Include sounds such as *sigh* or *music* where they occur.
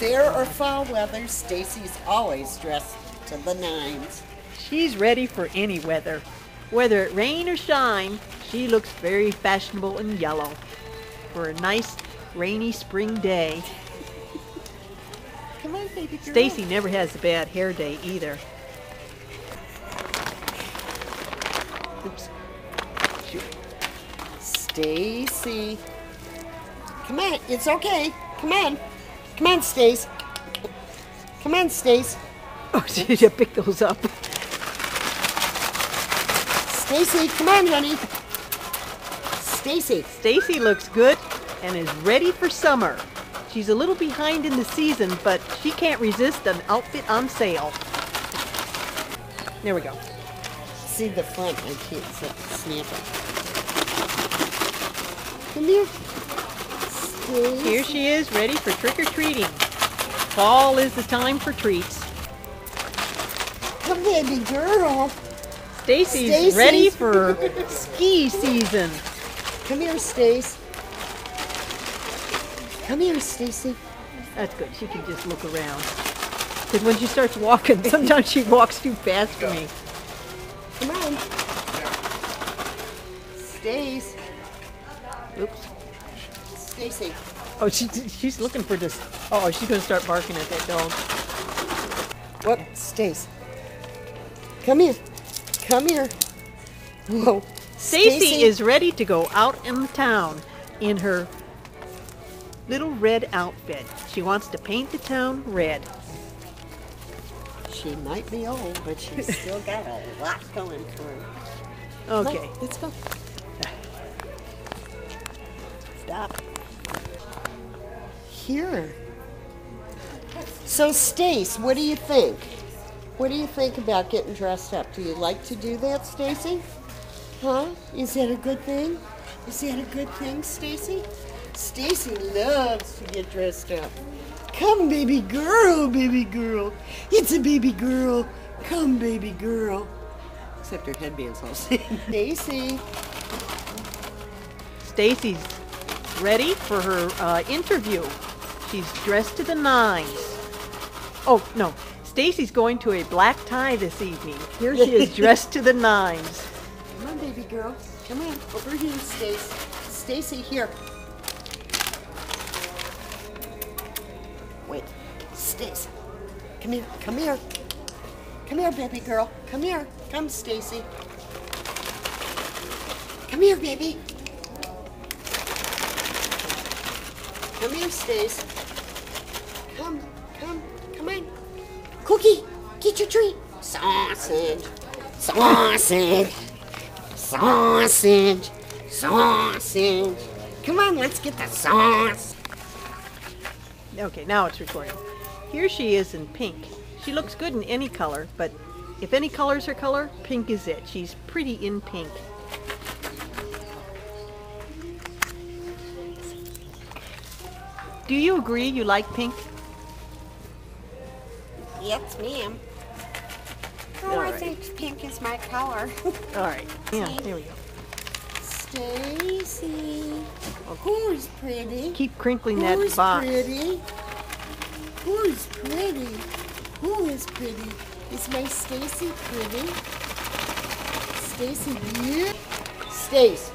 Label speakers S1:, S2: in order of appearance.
S1: fair or foul weather, Stacie's always dressed to the nines.
S2: She's ready for any weather. Whether it rain or shine, she looks very fashionable in yellow for a nice rainy spring day.
S1: Come on, baby girl.
S2: Stacie never has a bad hair day either. Oops. Shoot.
S1: Stacie. Come on, it's okay. Come on. Come on, Stace. Come on, Stace. *laughs*
S2: Oh, she should pick those up.
S1: Stacie, come on, honey. Stacie.
S2: Stacie looks good and is ready for summer. She's a little behind in the season, but she can't resist an outfit on sale. There we go.
S1: See the front, I can't s- snap it. Come here.
S2: Here she is, ready for trick-or-treating. Fall is the time for treats.
S1: Come, baby girl.
S2: Stacie's
S1: Stacie's-
S2: ready *laughs* for ski season.
S1: Come here, Stace. Come here, Stacie.
S2: That's good. She can just look around. Because when she starts walking, *laughs* sometimes she walks too fast for me.
S1: Come on. Stace.
S2: Oops.
S1: Stacie.
S2: Oh, she, she's looking for this. Oh, she's going to start barking at that dog.
S1: What? Stace. Come here. Come here. Whoa.
S2: Stacie is ready to go out in the town in her little red outfit. She wants to paint the town red.
S1: She might be old, but she's *laughs* still got a lot going for her.
S2: Okay.
S1: Let's go.
S2: Stop.
S1: Here. So, Stace, what do you think? What do you think about getting dressed up? Do you like to do that, Stacie? Huh? Is that a good thing? Is that a good thing, Stacie? Stacie loves to get dressed up. Come, baby girl, baby girl. It's a baby girl. Come, baby girl. Except her headband's all. *laughs* Stacie.
S2: Stacie's ready for her uh, interview. She's dressed to the nines. Oh, no. Stacie's going to a black tie this evening. Here she is *laughs* dressed to the nines.
S1: Come on, baby girl. Come on, over here, Stace. Stacie, here. Wait, Stace. Come here. Come here. Come here, baby girl. Come here. Come, Stacie. Come here, baby. Come here, Stace. Come, come, come on. Cookie, get your treat. Sausage. Sausage. Sausage. Sausage. Come on, let's get the sauce.
S2: Okay, now it's recording. Here she is in pink. She looks good in any color, but if any color's her color, pink is it. She's pretty in pink. Do you agree you like pink?
S1: Yes, ma'am. Oh,
S2: All
S1: I
S2: right.
S1: think pink is my color. *laughs*
S2: All right. Yeah, there we go.
S1: Stacie. Who's pretty?
S2: Keep crinkling that
S1: Who's
S2: box.
S1: pretty? Who's pretty? Who is pretty? Is my Stacie pretty? Stacie, you? Stace,